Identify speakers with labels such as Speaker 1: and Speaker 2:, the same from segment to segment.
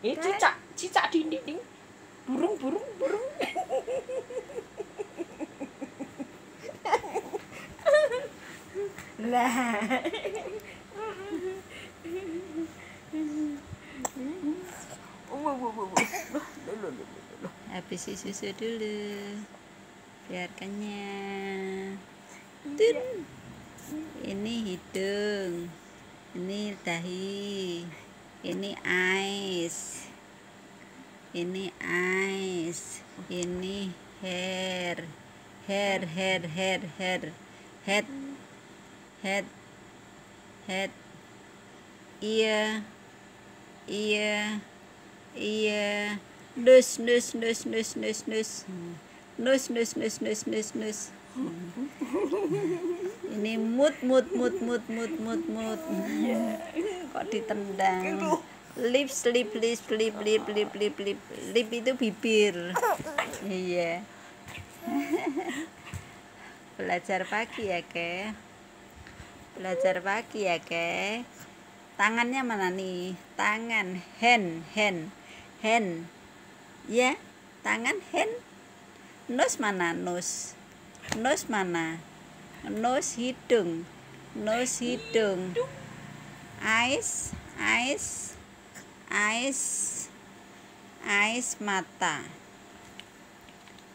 Speaker 1: Eh, cicak, cicak di dinding. Burung, burung, burung. lah.
Speaker 2: Habis susu dulu. Biar kenyang. Tun. Ini hidung. Ini dahi. Ini ais. Ini ais. Ini hair. Hair, hair, hair, hair. Head. Head. Head. Iya. Iya. Iya. Nus, nus, nus, nus, nus, nus. Nus, nus, nus, nus, nus, nus. Ini mut, mut, mut, mut, mut, mut, mut. Kok ditendang? Lips, lip, lips, lip, lip, lip, lip, lip. Lip itu bibir. Iya. Belajar pagi ya, ke? Belajar pagi ya, ke? Tangannya mana nih? Tangan, hand, hand, hand. Ya, tangan hand. Nose mana? Nose. Nose mana? Nose hidung. Nose hidung. Eyes, eyes, eyes, eyes mata.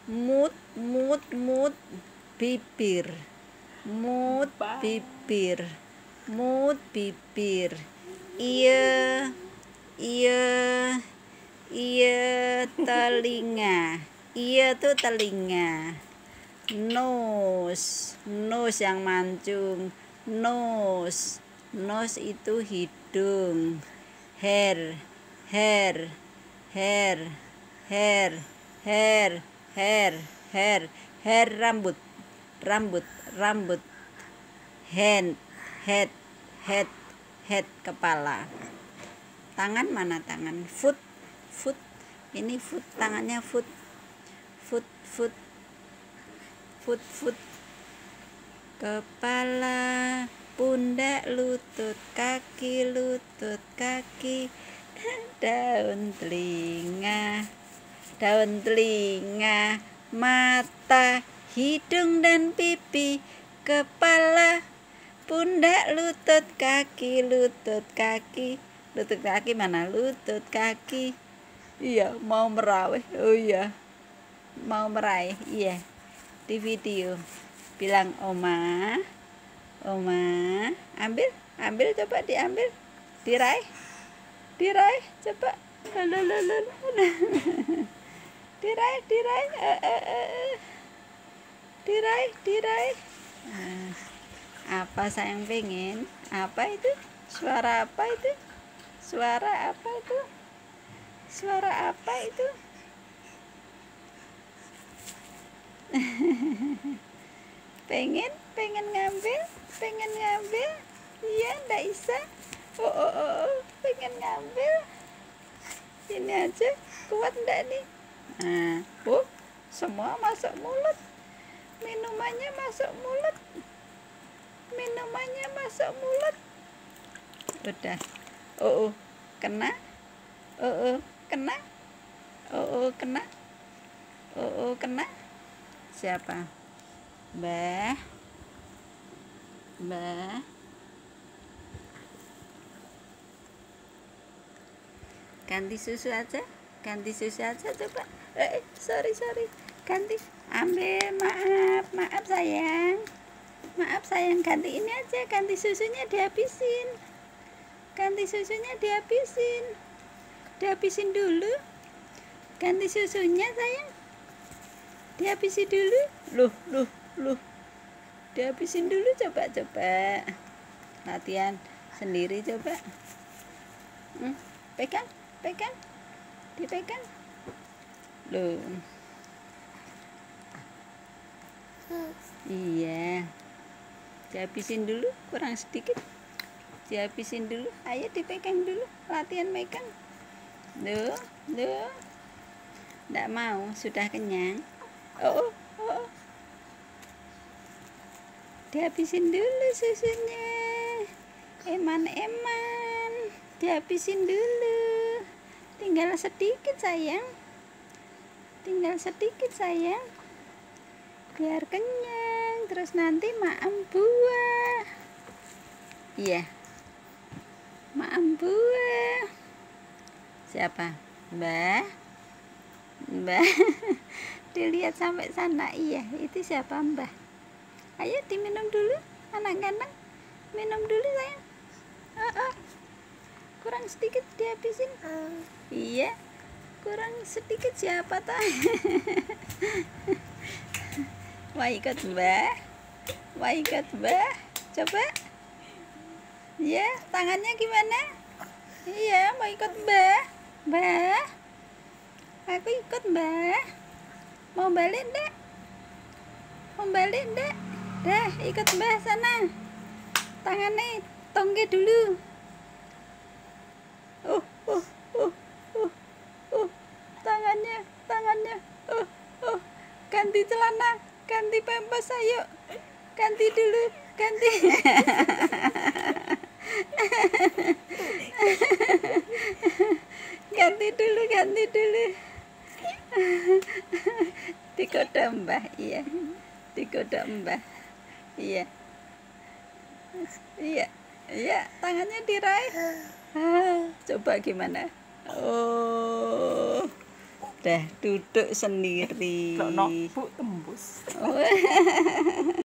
Speaker 2: Mut, mut, mut, bibir. Mut, bibir. Mut, bibir. Iya, iya, iya telinga. Iya tuh telinga. Nose, nose yang mancung. Nose, nose itu hidung. Hair, hair, hair, hair, hair, hair, hair, hair rambut, rambut, rambut. Hand, head, head, head kepala. Tangan mana tangan? Foot, foot. Ini foot, tangannya foot. Foot, foot. Foot, foot. Kepala, pundak, lutut, kaki, lutut, kaki. Daun telinga, daun telinga, mata, hidung dan pipi, kepala, pundak, lutut, kaki, lutut, kaki. Lutut kaki mana? Lutut kaki. Iya, mau meraweh. Oh iya. Mau meraih. Iya. Di video. Bilang Oma. Oma, ambil, ambil coba diambil. Diraih. Diraih coba. Lalalala. Diraih, diraih. Eh, eh, eh. Diraih, diraih. Nah, apa sayang pengen? Apa itu? Suara apa itu? Suara apa itu? Suara apa itu? pengen, pengen ngambil, pengen ngambil. Iya, ndak bisa. Oh, oh, oh, oh, pengen ngambil. Ini aja, kuat ndak nih? Nah, oh, semua masuk mulut. Minumannya masuk mulut. Minumannya masuk mulut. Udah. Oh, oh, kena. Oh, oh, kena. Oh, oh, kena. Oh, oh, kena. Siapa? Mbah. Mbah. Ganti susu aja. Ganti susu aja coba. Eh, sorry, sorry. Ganti. Ambil, maaf, maaf sayang. Maaf sayang, ganti ini aja. Ganti susunya dihabisin. Ganti susunya dihabisin. Dihabisin dulu. Ganti susunya sayang. Dihabisin dulu. Loh, loh, loh. Dihabisin dulu coba coba. Latihan sendiri coba. Hmm, pegang, pegang. Dipegang. Loh. Iya. Dihabisin dulu, kurang sedikit. Dihabisin dulu. Ayo dipegang dulu. Latihan megang. Duh, duh. Tidak mau, sudah kenyang. Oh, oh, oh. Dihabisin dulu susunya. Eman-eman. Dihabisin dulu. Tinggal sedikit sayang. Tinggal sedikit sayang. Biar kenyang. Terus nanti maam buah. Iya. Maam buah. Siapa? Mbah? Mbah? Dilihat sampai sana. Iya itu siapa mbah? Ayo diminum dulu anak-anak. Minum dulu sayang. Oh, oh. Kurang sedikit dihabisin? Iya kurang sedikit siapa tak mau ikut ikut mbah coba. Ya tangannya gimana? Iya mau ikut mbah mbah aku ikut mbah mau balik dek? Mau balik dek? Dah ikut mbah sana. Tangannya tongge dulu tangannya tangannya. Oh oh ganti celana ganti pempes ayo. Ganti dulu ganti. Ganti dulu ganti dulu. Digoda mbah iya. Digoda mbah iya. Iya iya tangannya diraih ah, coba gimana oh udah duduk sendiri
Speaker 1: Loh, no, bu tembus.
Speaker 2: oh.